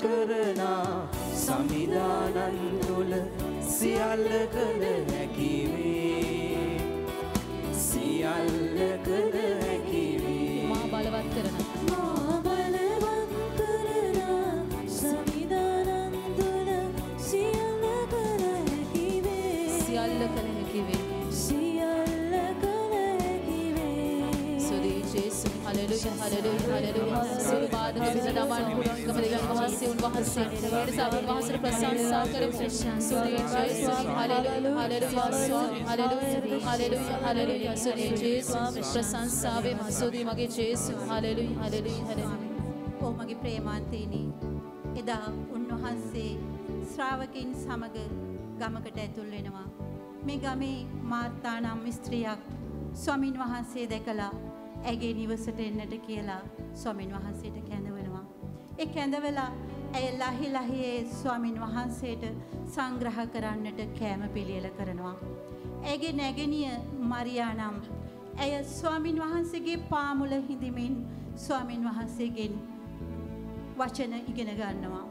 බලවත් කරනා සමිධානන් තුළ සියල්ල කළ හැකිවේ. සියල්ල කළ හැකිවේ. ජේසු හලෙලුයා හලෙලුයා හලෙලුයා සියලු බාධක විසඳමන් පුරන්කම දෙවියන් වහන්සේ උන්වහන්සේ ඒ නිසා අපි වහන්සේට ප්‍රශංසා කරමු සුදී ජේසු හලෙලුයා හලෙලුයා ස්වාමී හලෙලුයා හලෙලුයා හලෙලුයා සුදී ජේසු ප්‍රශංසාවේ මසුදී මගේ ජේසු හලෙලුයා හලෙලුයා හලෙලුයා ඕ මගේ ප්‍රේමාන්තේනි එදා උන්වහන්සේ ශ්‍රාවකින් සමග ගමකට ඇතුල් වෙනවා. මේ ගමේ මාර්තා නම් ස්ත්‍රියක් ස්වමින් වහන්සේ දැකලා ඇගේ නිවසට එන්නට කියලා ස්වමින් වහන්සේට කැඳවනවා. ඒ කැඳවලා ඇය ලහි ලහියේ ස්වාමින් වහන්සේට සංග්‍රහ කරන්නට කෑම පිළියෙල කරනවා. ඇගේ නැගණිය මරියා නම් ඇය ස්වාමින් වහන්සේගේ පාමුල හිඳමින් ස්වාමින් වහන්සේගෙන් වචන ඉගෙන ගන්නවා.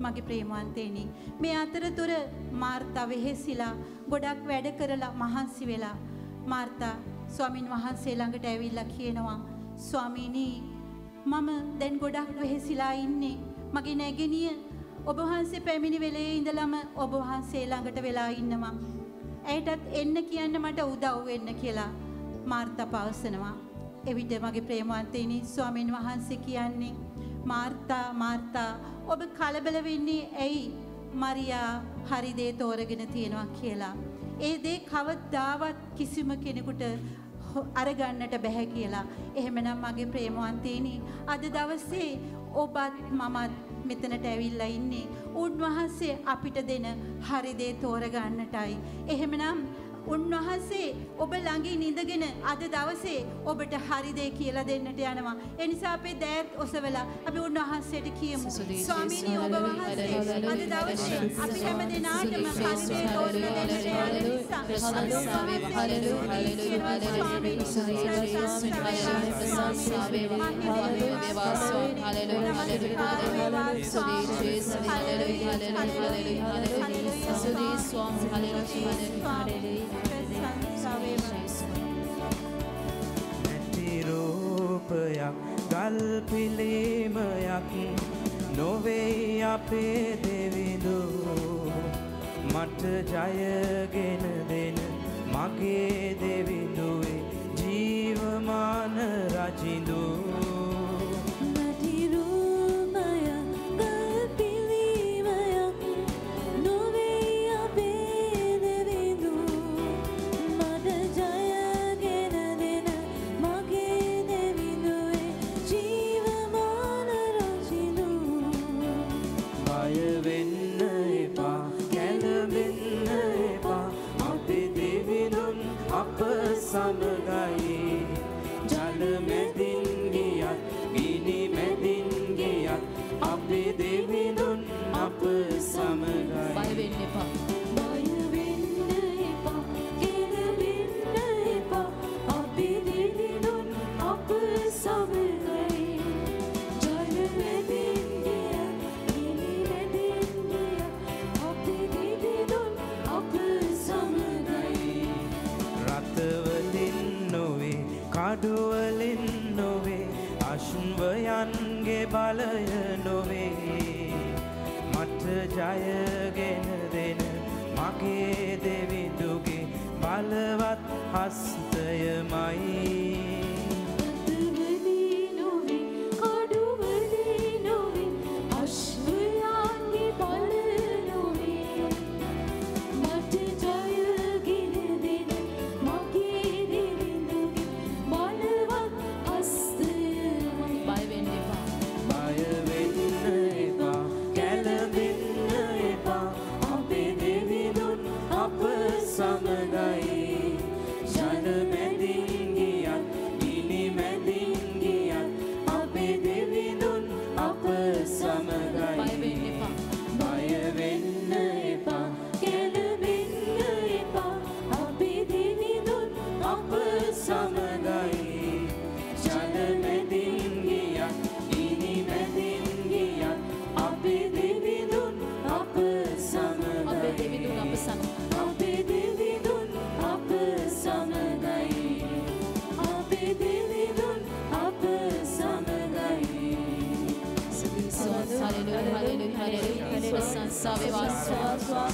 මගේ ප්‍රේමන්තේනි මේ අතරතුර මාර්තා වෙහෙසිලා ගොඩක් වැඩ කරලා මහන්සි වෙලා මාර්තා ස්වාමින් වහන්සේ ළඟට ඇවිල්ලා කියනවා ස්වාමීනී මම දැන් ගොඩක් වෙහෙසිලා ඉන්නේ. මගේ නැගෙනිය ඔබ වහන්සේ පැමිණි වෙලේ ඉඳලම ඔබ වහන්සේ ළඟට වෙලා ඉන්නවා. ඇයටත් එන්න කියන්න මට උදව් වෙන්න කියලා මාර්තා පවසනවා. එවිට මගේ ප්‍රේමවන්තයිනි ස්වාමීන් වහන්සේ කියන්නේ මාර්තා මාර්තා ඔබ කලබල වෙන්නේ ඇයි? මරියා හරි දේ තෝරගෙන තියෙනවා කියලා. ඒ දේ කවදාවත් කිසිම කෙනෙකුට හො- අරගන්නට බැහැ කියලා. එහෙමනම් මගේ ප්‍රේමවන්තේනි අද දවසේ ඔබත් මමත් මෙතනට ඇවිල්ලා ඉන්නේ. උන්වහන්සේ අපිට දෙන හරි දේ තෝරගන්නටයි. එහෙමනම් උන්වහන්සේ ඔබ ළඟින් ඉඳගෙන අද දවසේ ඔබට හරි දේ කියලා දෙන්නට යනවා. ඒ නිසා අපේ දෑත් ඔසවලා අපි උන්වහන්සේට කියමු. ස්වාමීනි ඔබ වහන්සේ අද දවසේ අපි හැම දෙනාටම හරි දේ තෝරලා දෙන්නට යන නිසා හලෙලුයා, හලෙලුයා, හලෙලුයා, සුදී ජේසු, හලෙලුයා, ප්‍රශංසාවේ මහිමේ වේවා ස්වාමී, හලෙලුයා, හලෙලුයා, හලෙලුයා, සුදී ජේසු, හලෙලුයා, හලෙලුයා, හලෙලුයා, හලෙලුයා, සුදී ස්වාමී, හලෙලුයා, හලෙලුයා, නැති රූපයක් ගල් පිළිමයක් නොවෙයි අපේ දෙවිදු මට ජයගෙන දෙන මගේ දෙවිඳුවේ ජීවමාන රජිඳු. සමගයි බය වෙන්න එපා. බය වෙන්න එපා කෙලවෙන්න එපා අපි දෙවිඳුන් අප සමගයි ජල වැදින් ගිය ගිනි වැදින් ගිය අපි දෙවිඳුන් අප සමගයි රථවලින් නොවේ කඩුවලින් නොවේ අශ්වයන්ගේ බලය නොවේ මට ජයගෙන දෙන මගේ දෙවිඳුගේ බලවත් හස්තයමයි.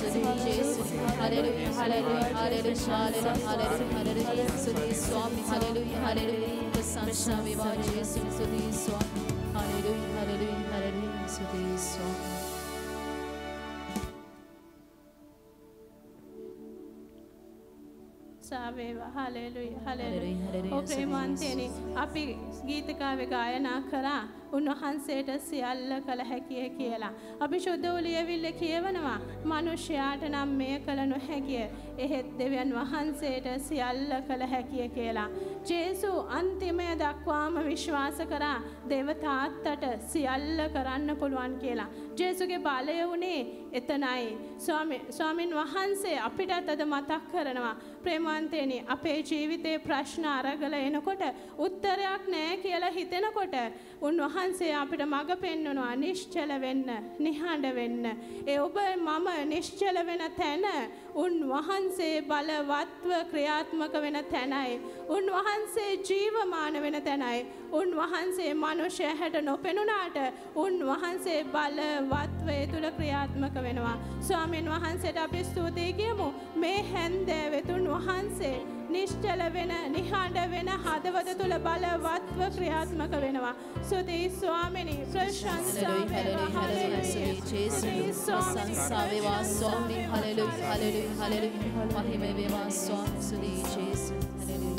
ස්තුති ජේසුස් හලෙලුයා හලෙලුයා හලෙලුයා හලෙලුයා හලෙලුයා ස්තුති ස්වාමී හලෙලුයා හලෙලුයා ප්‍රශංසා වේවා ජේසුස් ස්තුති ස්වාමී හලෙලුයා හලෙලුයා හලෙලුයා ස්තුති ස්වාමී සාවේවා හලෙලුයි හලෙලුයි, හලෙලුයි හලෙලුයි, ඔ ප්‍රේමන්තයනි අපි ගීතකාවේ ගායනා කරා උන්වහන්සේට සියල්ල කළ හැකිය කියලා. අපි ශුද්ධ ලියවිල්ල කියවනවා මනුෂ්‍යයාට නම් මෙය කළ නොහැකිය. එහෙත් දෙවියන් වහන්සේට සියල්ල කළ හැකිය කියලා. ජේසු අන්තිමය දක්වාම විශ්වාස කරා දෙව තාත්තට සියල්ල කරන්න පුළුවන් කියලා. ජේසුගේ බලය වුණේ එතනයි. ස්වාමි- ස්වාමින් වහන්සේ අපිටත් අද මතක් කරනවා. ප්‍රේමාන්තයනි අපේ ජීවිතයේ ප්‍රශ්න අරගල එනකොට උත්තරයක් නෑ කියලා හිතෙනකොට උන්වහන්සේ අපිට මඟ පෙන්වනවා නිශ්චල වෙන්න නිහඬ වෙන්න. ඒ ඔබ මම නිශ්චල වෙන තැන උන්වහන්සේ බලවත්ව ක්‍රියාත්මක වෙන තැනයි. උන්වහන්සේ ජීවමාන වෙන තැනයි. උන්වහන්සේ මනුෂ්‍ය හැට නොපෙනුනාට උන්වහන්සේ බලවත්ව ඒ තුළ ක්‍රියාත්මක වෙනවා. ස්වාමීන් වහන්සේට අපි ස්තුතියි කියමු මේ හැන්දෑවෙතුන් වහන්සේ නිශ්චල වෙන නිහඬ වෙන හදවත තුළ බලවත්ව ක්‍රියාත්මක වෙනවා. ස්තුතියි ස්වාමිනී ප්‍රශංසා වේවා. ස්වාමිනී. ප්‍රශංසා වේවා ස්වාමී. Hallelujah, hallelujah, hallelujah. මහිම වේවා ස්වාමී. ස්තුතියි ජේසුස්. Hallelujah,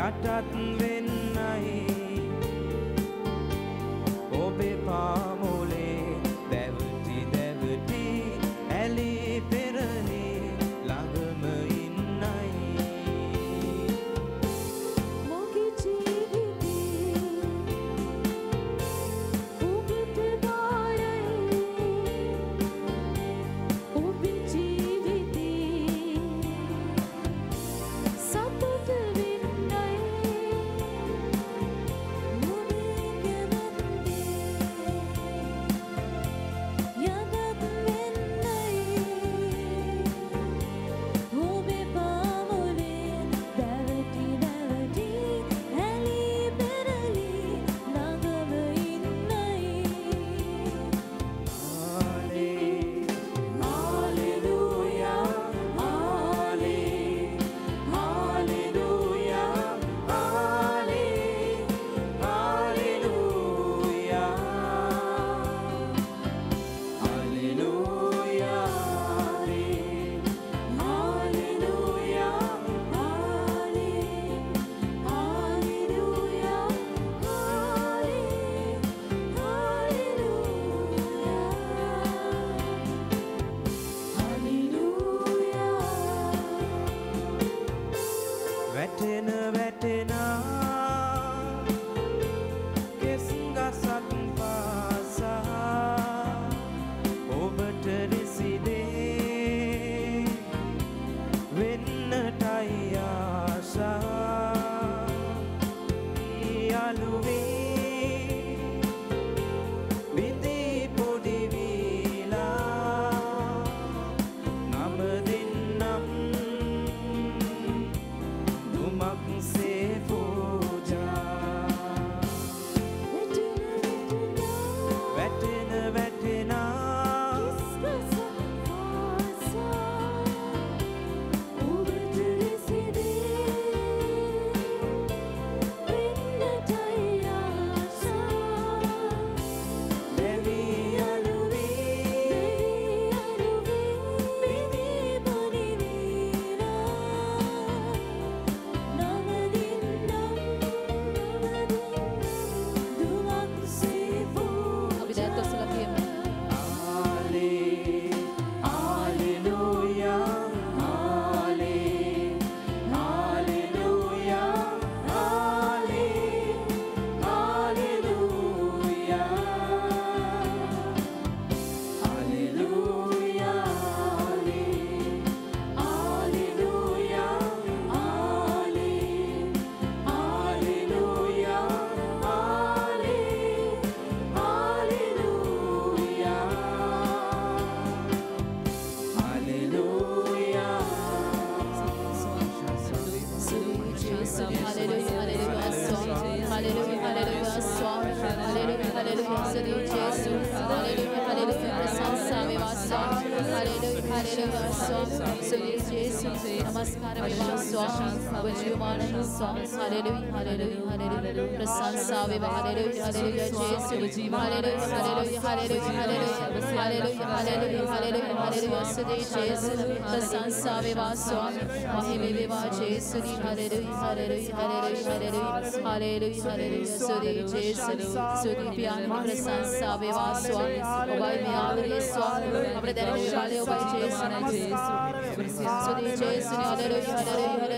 Yada වැටෙන වැටෙනා. നമസ്കാരം സ്വാമി ഉപജീവമാണ് സ്വാമി ഹരലു ഹരലു ഹരലു പ്രശംസ ഹരലു ഹരലു ജയസ് ഉപജീവ ഹരലു ഹരലു ഹരലു ഹരലു ഹരലു ഹരലു ഹരലു ഹരലു വസുദേ ജയസ് പ്രശംസ സ്വാമി മഹിമ വിവാ ജയസുരി ഹരലു ഹരലു ഹരലു ഹരലു ഹരലു ഹരലു സുദേ ജയസുരി സുദി പിയാനി പ്രശംസ സ്വാമി ഉപജീവ സ്വാമി നമ്മുടെ ദൈവ വിവാദ ഉപജയസ് වේවා ස්වාමී. ඔබයි මේ ආදරය ස්වාමී.